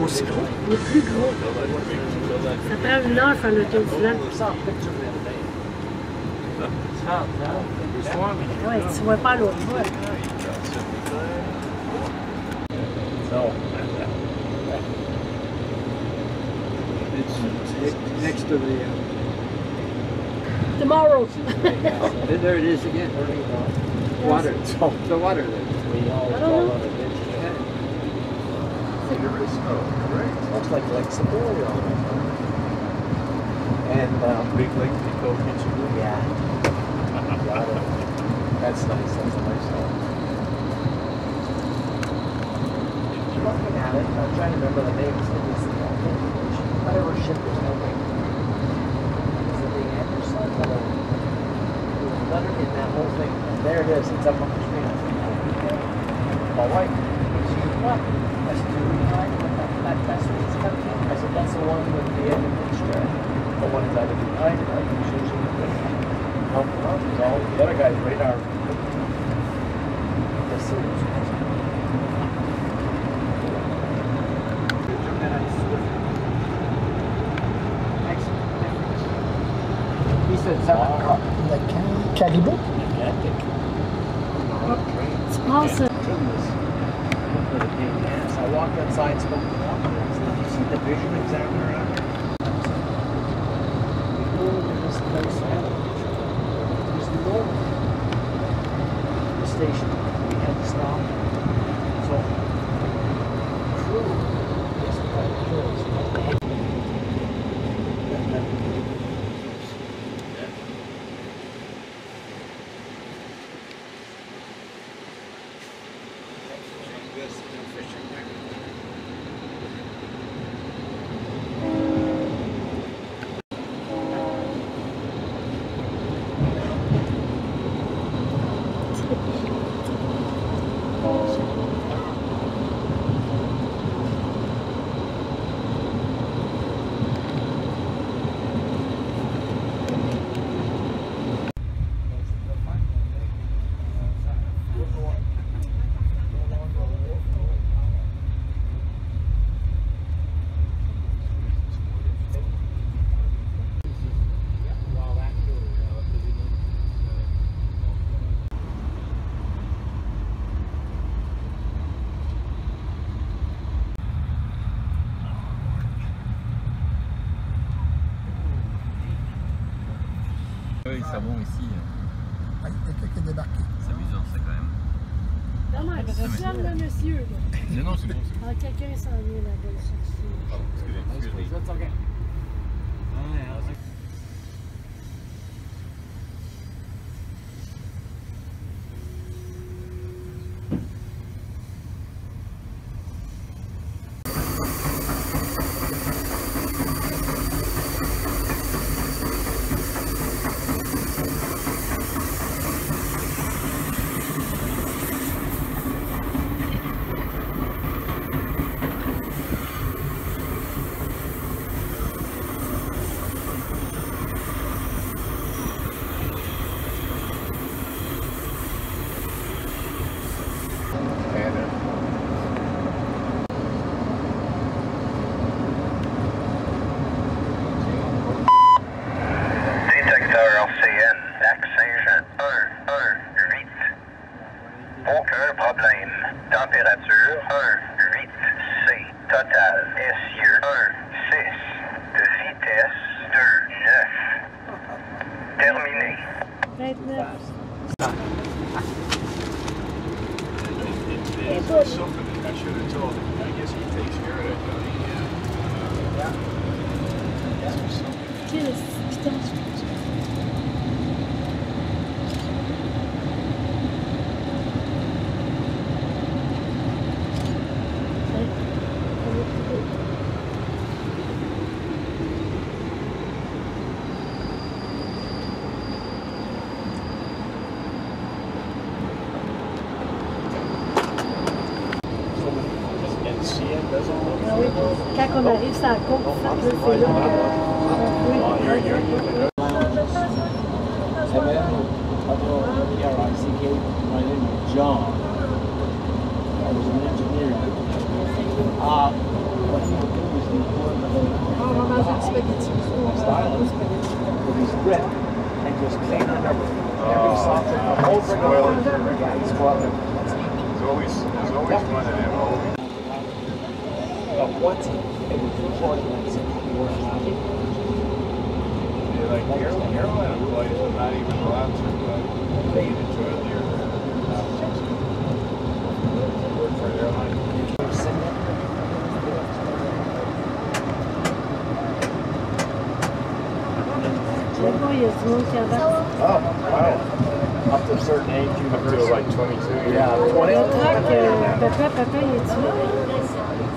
est aussi gros? Il est plus gros. Ça prend une heure faire le tour du lac. Ouais, tu vois pas l'autre. It's next to the, uh, Tomorrow. there it is again. Water, the water there. I don't know. Looks like Lake Superior. And, um, Big Lake Pico Kitchen. yeah. That's nice, that's nice. Looking at it, I'm trying to remember the names of this, whatever ship was helping. Is it the Anderson or the, there was a letter in that whole thing, and there it is, it's up on Calibou. Oui, ça bon ici. Ah, Il y a quelqu'un qui est débarqué. C'est amusant, ça quand même. Dommage, tu fermes le monsieur. là. Non, non, c'est bon. c'est bon. Ah, quelqu'un s'en vient là-bas le chercher. Pardon, excusez- excusez. Aucun problème. Température 1, 8 C. Total, essieu 1, 6. De vitesse 2, 9. Terminé. 29. There's something I should have told him. I guess he takes care of that, don't? Yeah. Something. Quand on arrive sur la c'est là que. Oui. My name is John. I was an engineer. Uh, On va manger du spaghetti. with his and just clean it every, he spoiled always, always. But once he, it was recorded and it's working out. Yeah, like the airline, airline employees are not even allowed to, uh, pay to join their, uh, work for airline. Là-bas, il y a du monde qui embarque. Oh, wow. Up to a certain age, you Up to like twenty-two years Yeah, 20.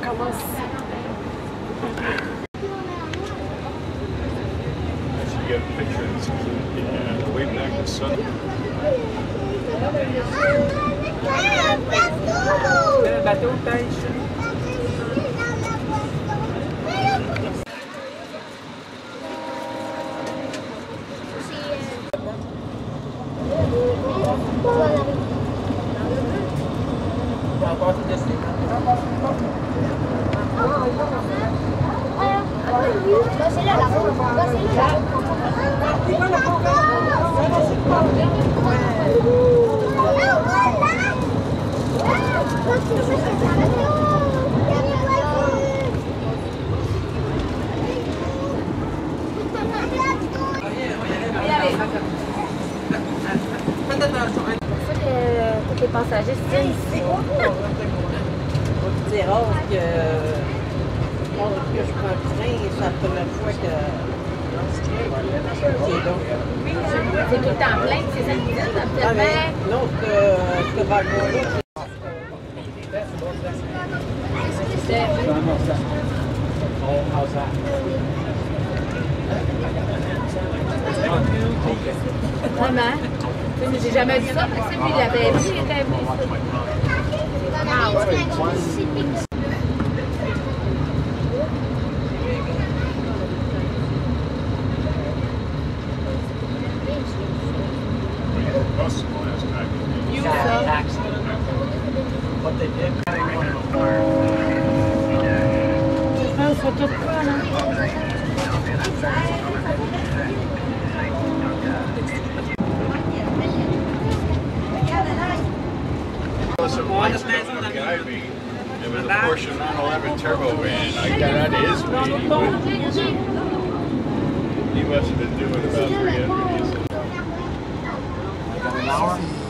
commence. I should get a picture of this kid, yeah, way back in sun. Le bateau de pêche. Les passagers tiennent ici. C'est rare que, bon, que je prends le train et c'est la première fois que qui est donc. C'est tout le temps plein, c'est ça que vous dites, Ah, mais non, ce, mais J'ai jamais vu ça, c'est lui, il avait vu, il était venu accident. What they did. Ah, ils sont tous prêts, là. was a once a guy meet. It was a Porsche 911 turbo van. I got out of his meeting, but he must have been doing about 300. He said, Got an hour.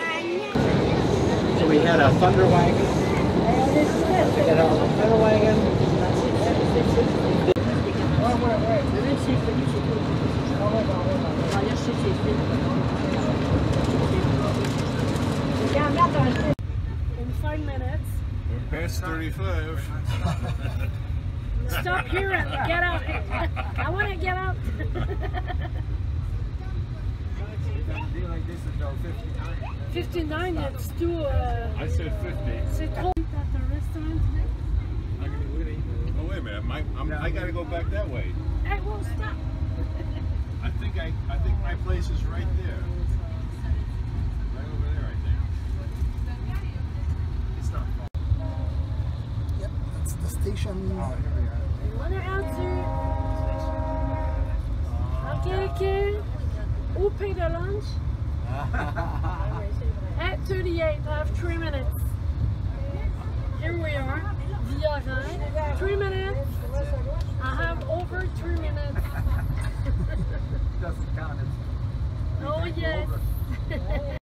So we had a Thunder wagon. Took it out of the Thunder wagon. In five minutes. We're past 35. Stop here and get out. I want to get out. Fifty-nine, it's too. Uh, I said 50. c'est trop. At the restaurant today. Oh, wait a minute. My, I'm, I got to go back that way. Hey, well, stop. I think I, I think my place is right there. Right over there, I think. It's not far. Yep, that's the station. On est rendu. OK, OK. Who paid the lunch. Alright, I have three minutes. Here we are, Via Rhin. Three minutes. I have over three minutes. doesn't count. Oh, yes.